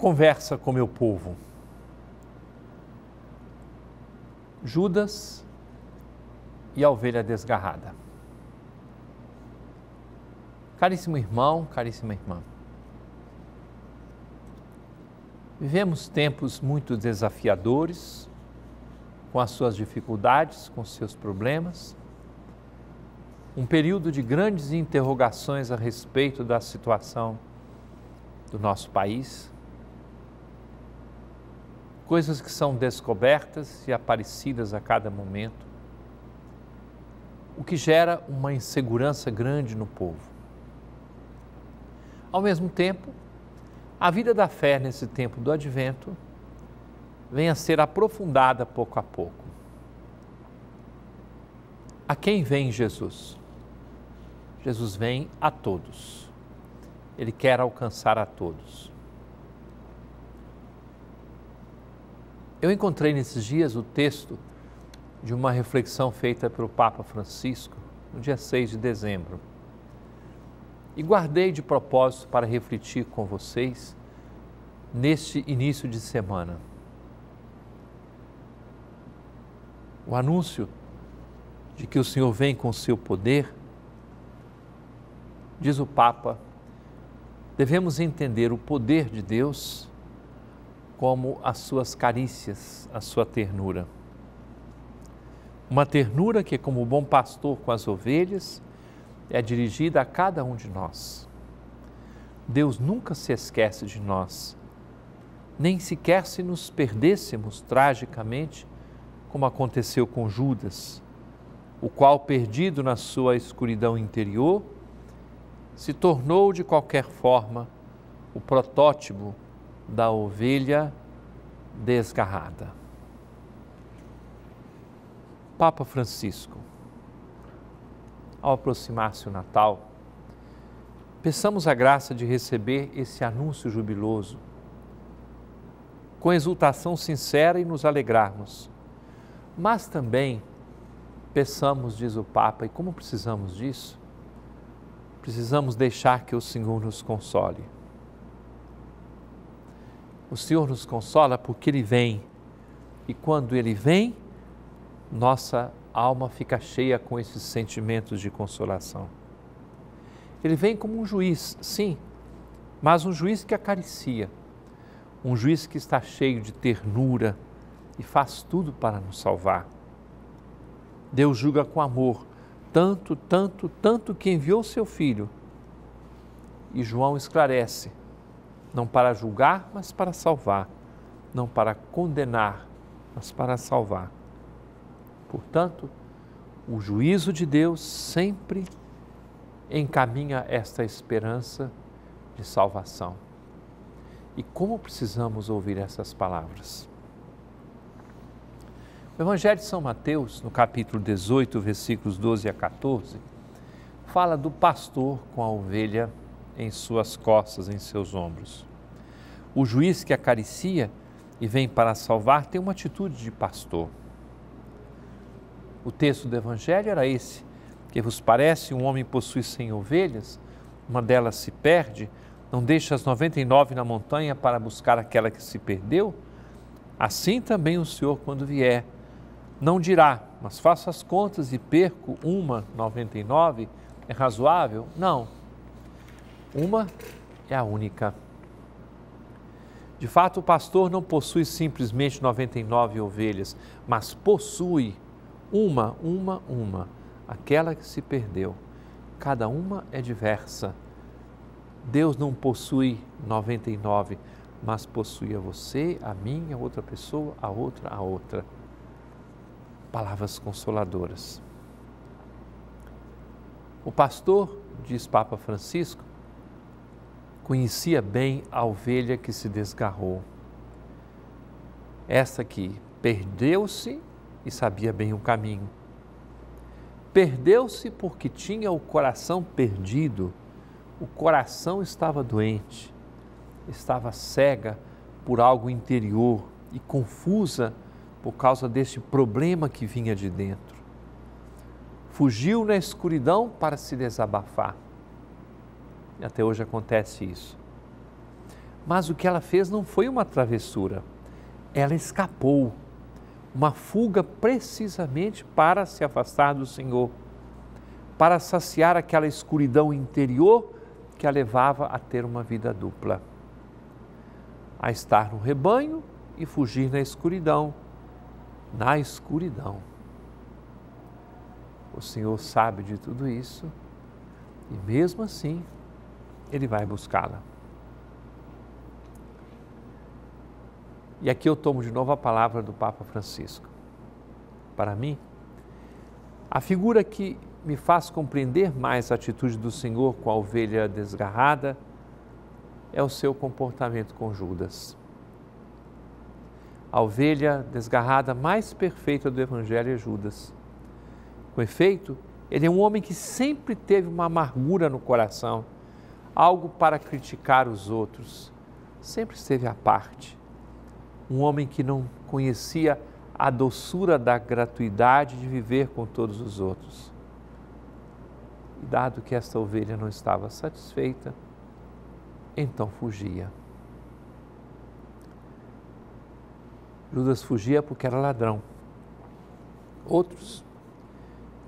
conversa com meu povo. Judas e a ovelha desgarrada. Caríssimo irmão, caríssima irmã, vivemos tempos muito desafiadores, com as suas dificuldades, com seus problemas, um período de grandes interrogações a respeito da situação do nosso país, coisas que são descobertas e aparecidas a cada momento, o que gera uma insegurança grande no povo. Ao mesmo tempo, a vida da fé nesse tempo do advento vem a ser aprofundada pouco a pouco. A quem vem Jesus? Jesus vem a todos. Ele quer alcançar a todos. Eu encontrei nesses dias o texto de uma reflexão feita pelo Papa Francisco no dia 6 de dezembro. E guardei de propósito para refletir com vocês neste início de semana. O anúncio de que o Senhor vem com o seu poder diz o Papa, devemos entender o poder de Deus como as suas carícias, a sua ternura. Uma ternura que, como bom pastor com as ovelhas, é dirigida a cada um de nós. Deus nunca se esquece de nós, nem sequer se nos perdêssemos tragicamente, como aconteceu com Judas, o qual, perdido na sua escuridão interior, se tornou de qualquer forma o protótipo da ovelha desgarrada. Papa Francisco, ao aproximar-se o Natal, peçamos a graça de receber esse anúncio jubiloso, com exultação sincera e nos alegrarmos, mas também peçamos, diz o Papa, e como precisamos disso, precisamos deixar que o Senhor nos console. O Senhor nos consola porque Ele vem, e quando Ele vem, nossa alma fica cheia com esses sentimentos de consolação. Ele vem como um juiz, sim, mas um juiz que acaricia, um juiz que está cheio de ternura e faz tudo para nos salvar. Deus julga com amor tanto, tanto, tanto que enviou seu filho. E João esclarece: não para julgar, mas para salvar, não para condenar, mas para salvar. Portanto, o juízo de Deus sempre encaminha esta esperança de salvação. E como precisamos ouvir essas palavras? O Evangelho de São Mateus, no capítulo 18, versículos 12 a 14, fala do pastor com a ovelha em suas costas, em seus ombros. O juiz que acaricia e vem para salvar tem uma atitude de pastor. O texto do Evangelho era esse: que vos parece um homem possui cem ovelhas, uma delas se perde, não deixa as noventa e nove na montanha para buscar aquela que se perdeu? Assim também o Senhor, quando vier, não dirá, mas faço as contas e perco uma 99, é razoável? Não. Uma é a única. De fato, o pastor não possui simplesmente 99 ovelhas, mas possui uma, uma, uma, aquela que se perdeu. Cada uma é diversa. Deus não possui 99, mas possui a você, a mim, a outra pessoa, a outra, a outra palavras consoladoras. O pastor, diz Papa Francisco, conhecia bem a ovelha que se desgarrou. Essa que perdeu-se e sabia bem o caminho. Perdeu-se porque tinha o coração perdido, o coração estava doente, estava cega por algo interior e confusa por causa deste problema que vinha de dentro. Fugiu na escuridão para se desabafar. Até hoje acontece isso. Mas o que ela fez não foi uma travessura, ela escapou. Uma fuga precisamente para se afastar do Senhor, para saciar aquela escuridão interior que a levava a ter uma vida dupla. A estar no rebanho e fugir na escuridão. Na escuridão. O Senhor sabe de tudo isso e mesmo assim Ele vai buscá-la. E aqui eu tomo de novo a palavra do Papa Francisco. Para mim, a figura que me faz compreender mais a atitude do Senhor com a ovelha desgarrada é o seu comportamento com Judas. A ovelha desgarrada mais perfeita do Evangelho é Judas. Com efeito, ele é um homem que sempre teve uma amargura no coração, algo para criticar os outros, sempre esteve à parte um homem que não conhecia a doçura da gratuidade de viver com todos os outros. E dado que esta ovelha não estava satisfeita, então fugia. Judas fugia porque era ladrão. Outros,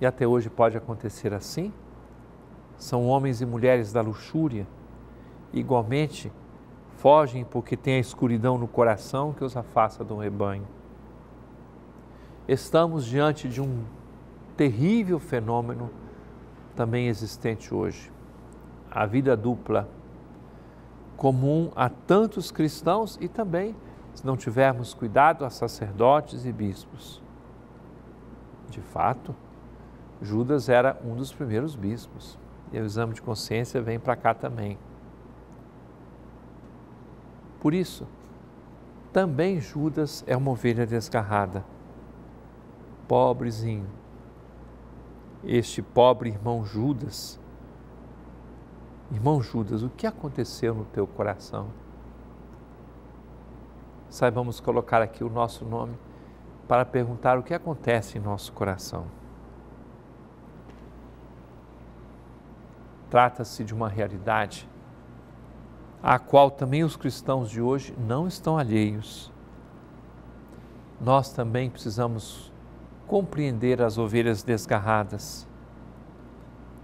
e até hoje pode acontecer assim, são homens e mulheres da luxúria, igualmente fogem porque tem a escuridão no coração que os afasta do rebanho. Estamos diante de um terrível fenômeno também existente hoje. A vida dupla, comum a tantos cristãos e também, se não tivermos cuidado, a sacerdotes e bispos. De fato, Judas era um dos primeiros bispos. E o exame de consciência vem para cá também. Por isso, também Judas é uma ovelha desgarrada. Pobrezinho. Este pobre irmão Judas. Irmão Judas, o que aconteceu no teu coração? Saibamos colocar aqui o nosso nome para perguntar o que acontece em nosso coração. Trata-se de uma realidade à qual também os cristãos de hoje não estão alheios. Nós também precisamos compreender as ovelhas desgarradas.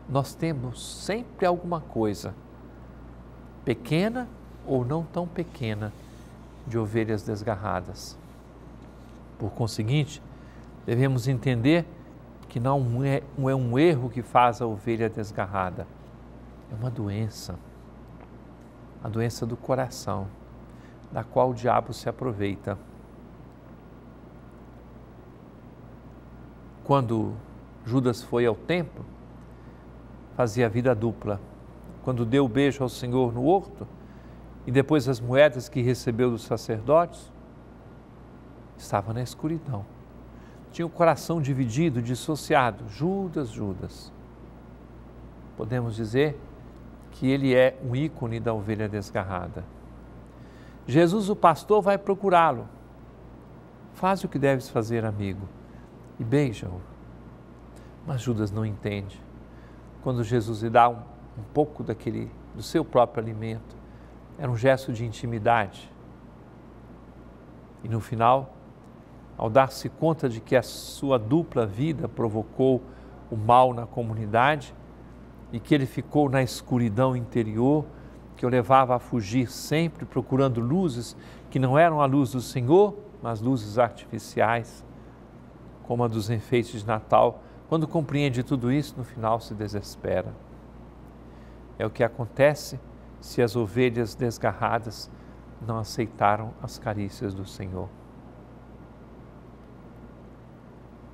Nós temos sempre alguma coisa, pequena ou não tão pequena, de ovelhas desgarradas. Por conseguinte, devemos entender que não é, não é um erro que faz a ovelha desgarrada, é uma doença a doença do coração, da qual o diabo se aproveita. Quando Judas foi ao templo, fazia vida dupla. Quando deu o beijo ao Senhor no horto, e depois as moedas que recebeu dos sacerdotes, estava na escuridão. Tinha o coração dividido, dissociado. Judas, Judas. Podemos dizer que ele é um ícone da ovelha desgarrada. Jesus, o pastor, vai procurá-lo. Faz o que deves fazer, amigo, e beija-o. Mas Judas não entende. Quando Jesus lhe dá um, um pouco daquele do seu próprio alimento, era um gesto de intimidade. E no final, ao dar-se conta de que a sua dupla vida provocou o mal na comunidade, e que ele ficou na escuridão interior, que o levava a fugir sempre procurando luzes que não eram a luz do Senhor, mas luzes artificiais, como a dos enfeites de Natal. Quando compreende tudo isso, no final se desespera. É o que acontece se as ovelhas desgarradas não aceitaram as carícias do Senhor.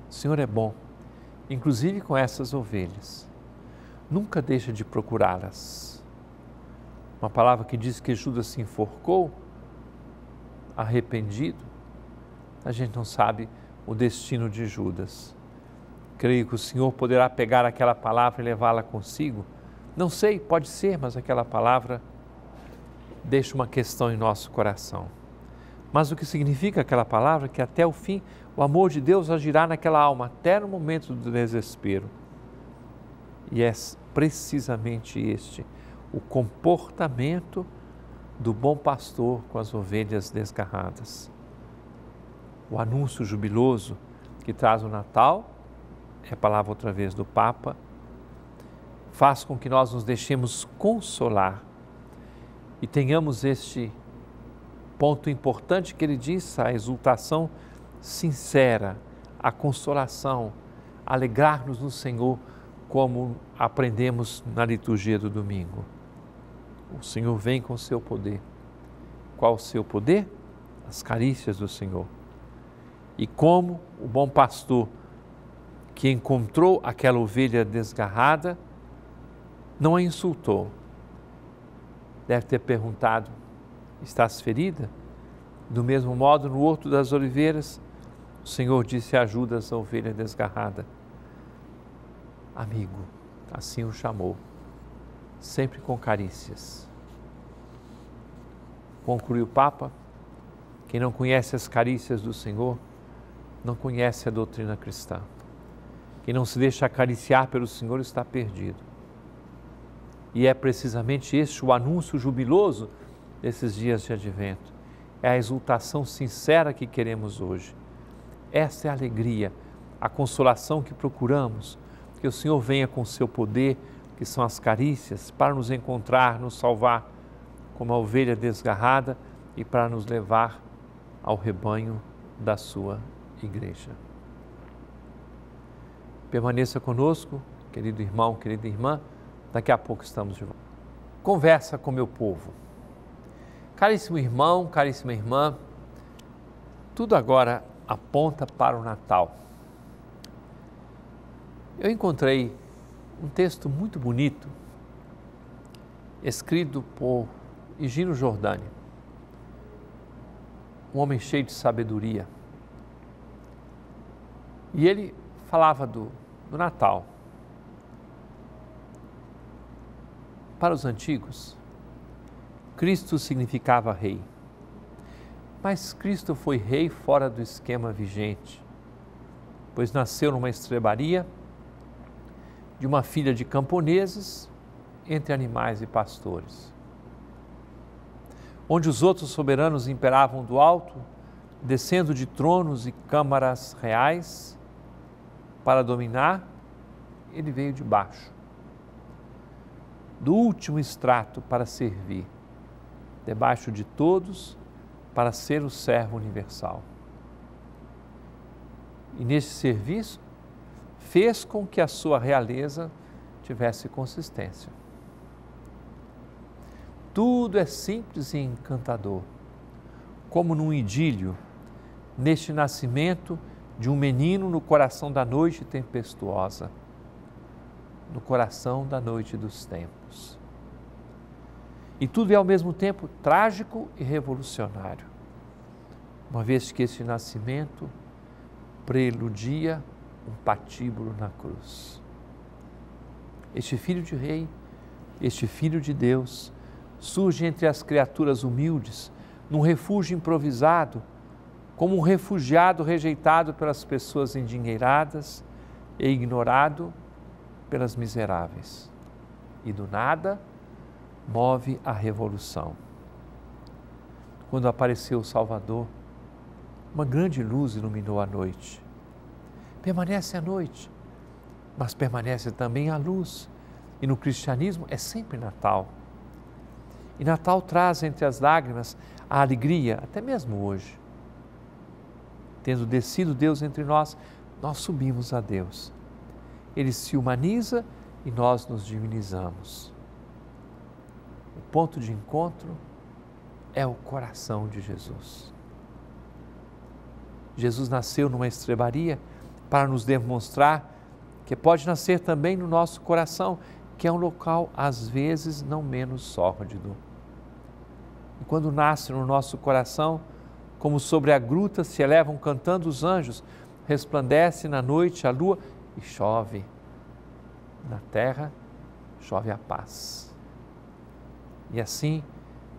O Senhor é bom, inclusive com essas ovelhas nunca deixa de procurá-las. Uma palavra que diz que Judas se enforcou, arrependido. A gente não sabe o destino de Judas. Creio que o Senhor poderá pegar aquela palavra e levá-la consigo. Não sei, pode ser, mas aquela palavra deixa uma questão em nosso coração. Mas o que significa aquela palavra? Que até o fim o amor de Deus agirá naquela alma, até no momento do desespero. E é precisamente este o comportamento do bom pastor com as ovelhas desgarradas. O anúncio jubiloso que traz o Natal, é a palavra outra vez do Papa, faz com que nós nos deixemos consolar e tenhamos este ponto importante que ele diz, a exultação sincera, a consolação, alegrar-nos no Senhor, como aprendemos na liturgia do domingo. O Senhor vem com o seu poder. Qual o seu poder? As carícias do Senhor. E como o bom pastor que encontrou aquela ovelha desgarrada, não a insultou. Deve ter perguntado: Estás ferida? Do mesmo modo, no Horto das Oliveiras, o Senhor disse: Ajuda essa ovelha desgarrada. Amigo, assim o chamou, sempre com carícias. Conclui o Papa: quem não conhece as carícias do Senhor, não conhece a doutrina cristã. Quem não se deixa acariciar pelo Senhor está perdido. E é precisamente este o anúncio jubiloso desses dias de advento. É a exultação sincera que queremos hoje. Esta é a alegria, a consolação que procuramos. Que o Senhor venha com o seu poder, que são as carícias, para nos encontrar, nos salvar como a ovelha desgarrada e para nos levar ao rebanho da sua igreja. Permaneça conosco, querido irmão, querida irmã. Daqui a pouco estamos de volta. Conversa com meu povo. Caríssimo irmão, caríssima irmã, tudo agora aponta para o Natal. Eu encontrei um texto muito bonito, escrito por Higino Jordani, um homem cheio de sabedoria. E ele falava do, do Natal. Para os antigos, Cristo significava rei. Mas Cristo foi rei fora do esquema vigente, pois nasceu numa estrebaria de uma filha de camponeses entre animais e pastores. Onde os outros soberanos imperavam do alto, descendo de tronos e câmaras reais para dominar, ele veio de baixo do último extrato para servir, debaixo de todos, para ser o servo universal. E nesse serviço, fez com que a sua realeza tivesse consistência. Tudo é simples e encantador, como num idílio, neste nascimento de um menino no coração da noite tempestuosa no coração da noite dos tempos. E tudo é ao mesmo tempo trágico e revolucionário, uma vez que esse nascimento preludia um patíbulo na cruz. Este filho de rei, este filho de Deus, surge entre as criaturas humildes, num refúgio improvisado, como um refugiado rejeitado pelas pessoas endinheiradas e ignorado pelas miseráveis. E do nada move a revolução. Quando apareceu o Salvador, uma grande luz iluminou a noite. Permanece a noite, mas permanece também a luz. E no cristianismo é sempre Natal. E Natal traz entre as lágrimas a alegria, até mesmo hoje. Tendo descido Deus entre nós, nós subimos a Deus ele se humaniza e nós nos divinizamos. O ponto de encontro é o coração de Jesus. Jesus nasceu numa estrebaria para nos demonstrar que pode nascer também no nosso coração, que é um local às vezes não menos sórdido. E quando nasce no nosso coração, como sobre a gruta se elevam cantando os anjos, resplandece na noite a lua e chove. Na terra chove a paz. E assim,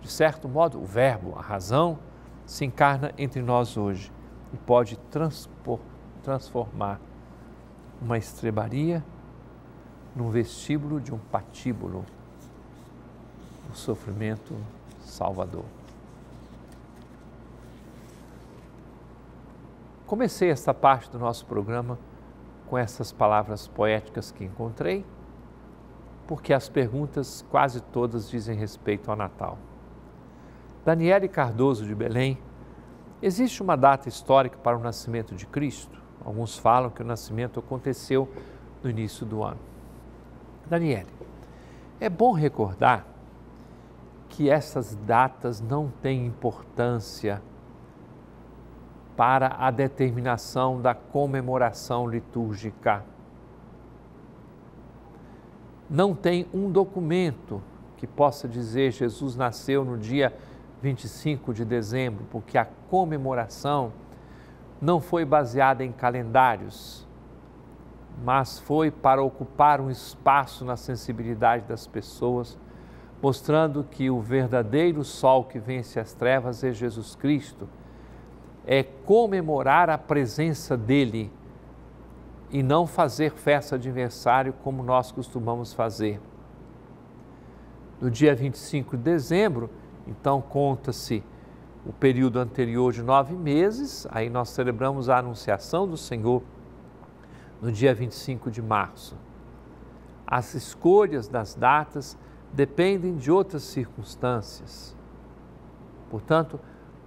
de certo modo, o Verbo, a razão, se encarna entre nós hoje e pode transpor, transformar uma estrebaria num vestíbulo de um patíbulo. O sofrimento Salvador. Comecei esta parte do nosso programa com essas palavras poéticas que encontrei, porque as perguntas quase todas dizem respeito ao Natal. Daniele Cardoso de Belém, existe uma data histórica para o nascimento de Cristo? Alguns falam que o nascimento aconteceu no início do ano. Daniele, é bom recordar que essas datas não têm importância para a determinação da comemoração litúrgica. Não tem um documento que possa dizer Jesus nasceu no dia 25 de dezembro, porque a comemoração não foi baseada em calendários, mas foi para ocupar um espaço na sensibilidade das pessoas, mostrando que o verdadeiro sol que vence as trevas é Jesus Cristo é comemorar a presença dele e não fazer festa de aniversário como nós costumamos fazer. No dia 25 de dezembro, então conta-se o período anterior de nove meses, aí nós celebramos a Anunciação do Senhor no dia 25 de março. As escolhas das datas dependem de outras circunstâncias. Portanto,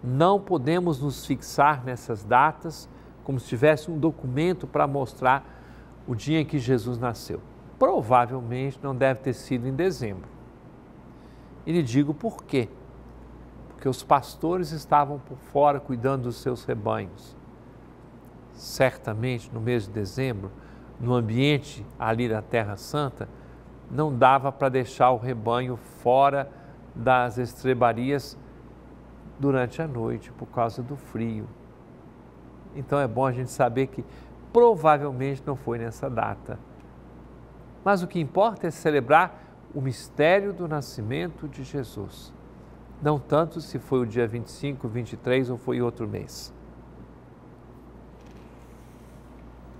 não podemos nos fixar nessas datas como se tivesse um documento para mostrar o dia em que Jesus nasceu. Provavelmente não deve ter sido em dezembro. E lhe digo por quê. Porque os pastores estavam por fora cuidando dos seus rebanhos. Certamente no mês de dezembro, no ambiente ali da Terra Santa, não dava para deixar o rebanho fora das estrebarias durante a noite por causa do frio. Então é bom a gente saber que provavelmente não foi nessa data. Mas o que importa é celebrar o mistério do nascimento de Jesus. Não tanto se foi o dia 25, 23 ou foi outro mês.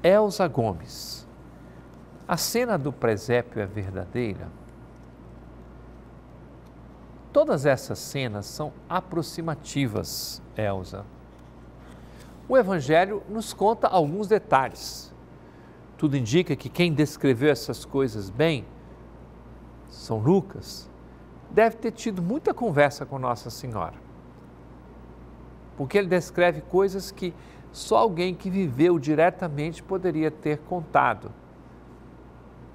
Elza Gomes. A cena do presépio é verdadeira? Todas essas cenas são aproximativas, Elsa. O Evangelho nos conta alguns detalhes. Tudo indica que quem descreveu essas coisas bem, São Lucas, deve ter tido muita conversa com Nossa Senhora. Porque ele descreve coisas que só alguém que viveu diretamente poderia ter contado.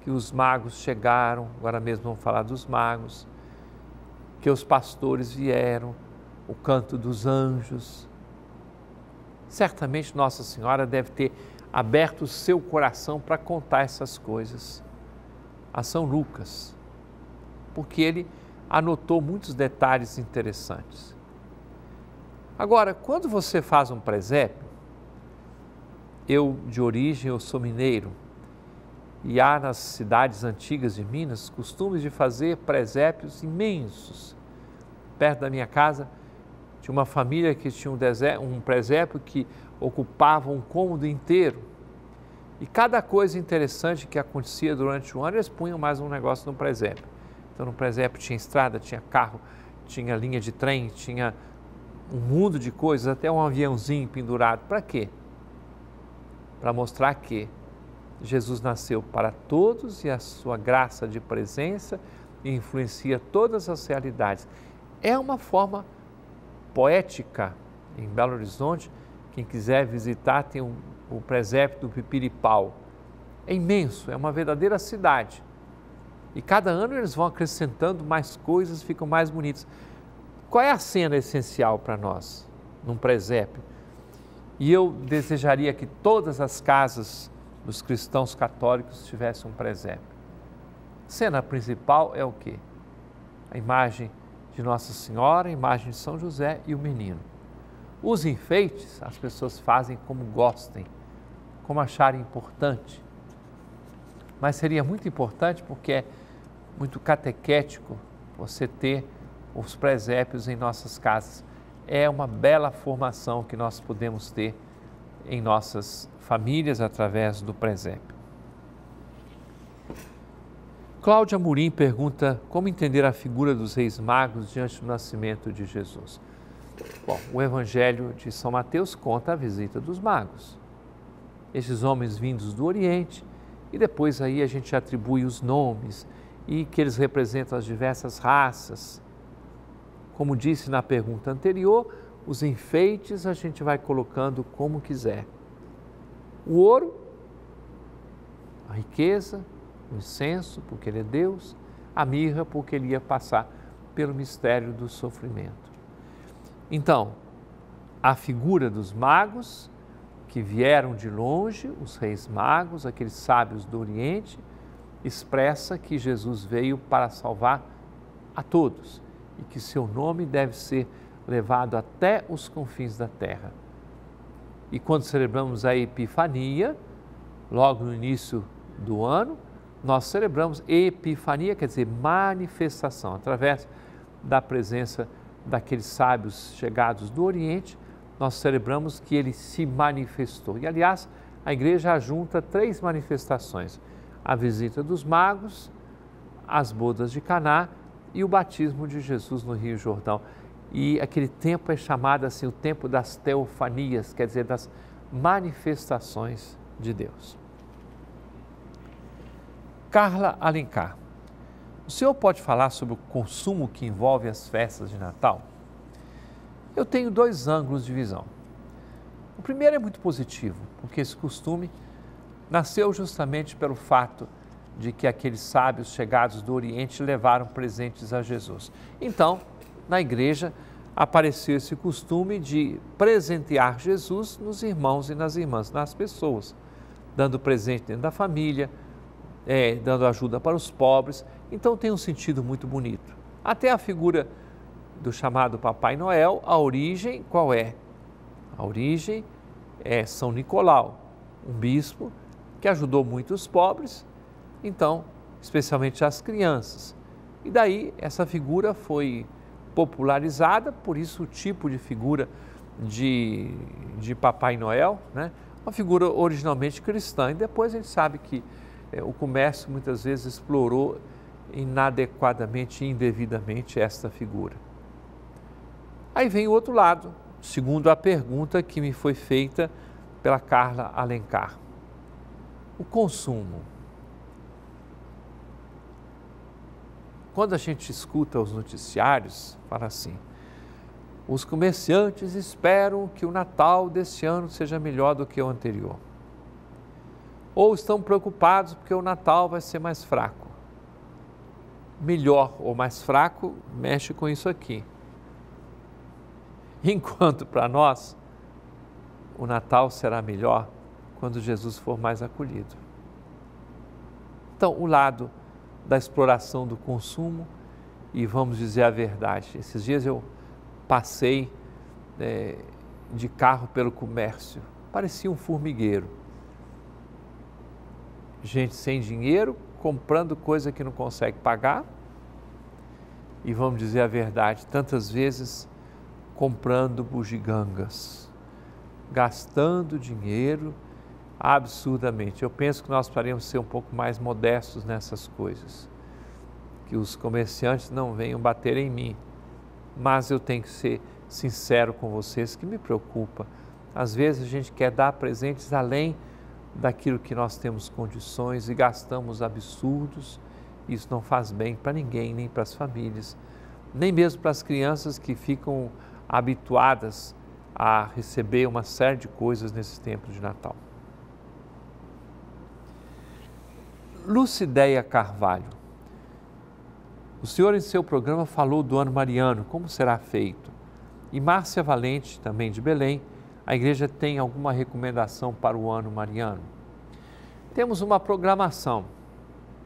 Que os magos chegaram, agora mesmo vamos falar dos magos, que os pastores vieram, o canto dos anjos. Certamente Nossa Senhora deve ter aberto o seu coração para contar essas coisas a São Lucas, porque ele anotou muitos detalhes interessantes. Agora, quando você faz um presépio, eu de origem eu sou mineiro, e há nas cidades antigas de Minas costumes de fazer presépios imensos perto da minha casa, tinha uma família que tinha um, um presépio que ocupava um cômodo inteiro. E cada coisa interessante que acontecia durante o ano, eles punham mais um negócio no presépio. Então, no presépio tinha estrada, tinha carro, tinha linha de trem, tinha um mundo de coisas, até um aviãozinho pendurado. Para quê? Para mostrar que Jesus nasceu para todos e a sua graça de presença influencia todas as realidades. É uma forma poética em Belo Horizonte. Quem quiser visitar, tem um, o presépio do Pipiripau. É imenso, é uma verdadeira cidade. E cada ano eles vão acrescentando mais coisas, ficam mais bonitos. Qual é a cena essencial para nós num presépio? E eu desejaria que todas as casas dos cristãos católicos tivessem um presépio. A cena principal é o quê? A imagem de Nossa Senhora, a imagem de São José e o menino. Os enfeites as pessoas fazem como gostem, como acharem importante. Mas seria muito importante porque é muito catequético você ter os presépios em nossas casas. É uma bela formação que nós podemos ter em nossas famílias através do presépio. Cláudia Murim pergunta como entender a figura dos reis magos diante do nascimento de Jesus. Bom, o Evangelho de São Mateus conta a visita dos magos. Esses homens vindos do Oriente, e depois aí a gente atribui os nomes e que eles representam as diversas raças. Como disse na pergunta anterior, os enfeites a gente vai colocando como quiser. O ouro, a riqueza, o incenso, porque ele é Deus, a mirra, porque ele ia passar pelo mistério do sofrimento. Então, a figura dos magos que vieram de longe, os reis magos, aqueles sábios do Oriente, expressa que Jesus veio para salvar a todos e que seu nome deve ser levado até os confins da terra. E quando celebramos a Epifania, logo no início do ano, nós celebramos Epifania, quer dizer, manifestação, através da presença daqueles sábios chegados do Oriente, nós celebramos que ele se manifestou. E, aliás, a igreja junta três manifestações: a visita dos magos, as bodas de Caná e o batismo de Jesus no Rio Jordão. E aquele tempo é chamado assim o tempo das teofanias, quer dizer, das manifestações de Deus. Carla Alencar. O senhor pode falar sobre o consumo que envolve as festas de Natal? Eu tenho dois ângulos de visão. O primeiro é muito positivo, porque esse costume nasceu justamente pelo fato de que aqueles sábios chegados do Oriente levaram presentes a Jesus. Então, na igreja, apareceu esse costume de presentear Jesus nos irmãos e nas irmãs, nas pessoas, dando presente dentro da família, é, dando ajuda para os pobres. Então tem um sentido muito bonito. Até a figura do chamado Papai Noel, a origem qual é? A origem é São Nicolau, um bispo que ajudou muitos pobres, então, especialmente as crianças. E daí essa figura foi popularizada, por isso o tipo de figura de, de Papai Noel, né? uma figura originalmente cristã, e depois a gente sabe que é, o comércio muitas vezes explorou inadequadamente e indevidamente esta figura. Aí vem o outro lado, segundo a pergunta que me foi feita pela Carla Alencar. O consumo. Quando a gente escuta os noticiários, fala assim: os comerciantes esperam que o Natal deste ano seja melhor do que o anterior ou estão preocupados porque o Natal vai ser mais fraco. Melhor ou mais fraco mexe com isso aqui. Enquanto para nós, o Natal será melhor quando Jesus for mais acolhido. Então, o lado da exploração do consumo, e vamos dizer a verdade, esses dias eu passei é, de carro pelo comércio, parecia um formigueiro gente sem dinheiro, comprando coisa que não consegue pagar. E vamos dizer a verdade, tantas vezes comprando bugigangas, gastando dinheiro absurdamente. Eu penso que nós podemos ser um pouco mais modestos nessas coisas. Que os comerciantes não venham bater em mim, mas eu tenho que ser sincero com vocês que me preocupa. Às vezes a gente quer dar presentes além daquilo que nós temos condições e gastamos absurdos. Isso não faz bem para ninguém, nem para as famílias, nem mesmo para as crianças que ficam habituadas a receber uma série de coisas nesse tempo de Natal. Lucideia Carvalho. O senhor, em seu programa, falou do ano mariano, como será feito. E Márcia Valente, também de Belém, a igreja tem alguma recomendação para o ano mariano? Temos uma programação,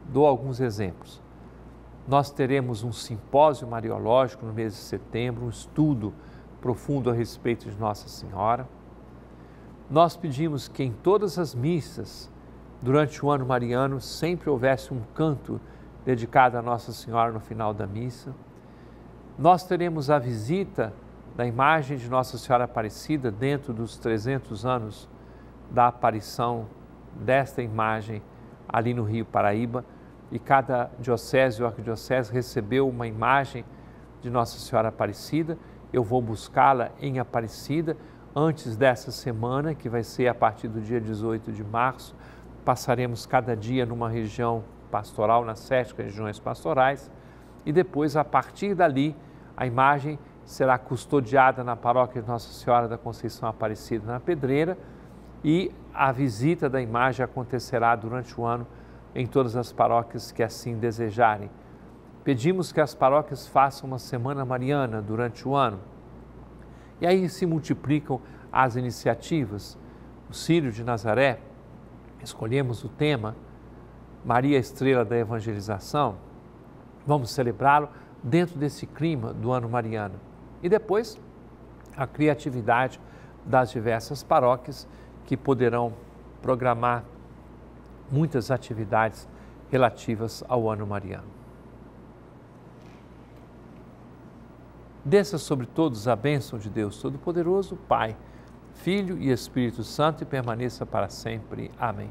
dou alguns exemplos. Nós teremos um simpósio mariológico no mês de setembro, um estudo profundo a respeito de Nossa Senhora. Nós pedimos que em todas as missas, durante o ano mariano, sempre houvesse um canto dedicado a Nossa Senhora no final da missa. Nós teremos a visita da imagem de Nossa Senhora Aparecida dentro dos 300 anos da aparição desta imagem ali no Rio Paraíba. e cada diocese ou arquidiocese recebeu uma imagem de Nossa Senhora Aparecida. Eu vou buscá-la em Aparecida antes dessa semana, que vai ser a partir do dia 18 de março. Passaremos cada dia numa região pastoral, nas sete regiões pastorais, e depois, a partir dali, a imagem será custodiada na paróquia de Nossa Senhora da Conceição Aparecida na Pedreira e a visita da imagem acontecerá durante o ano em todas as paróquias que assim desejarem. Pedimos que as paróquias façam uma semana mariana durante o ano. E aí se multiplicam as iniciativas. O Círio de Nazaré, escolhemos o tema Maria Estrela da Evangelização. Vamos celebrá-lo dentro desse clima do ano mariano. E depois, a criatividade das diversas paróquias que poderão programar muitas atividades relativas ao ano mariano. Desça sobre todos a bênção de Deus Todo-Poderoso, Pai, Filho e Espírito Santo e permaneça para sempre. Amém.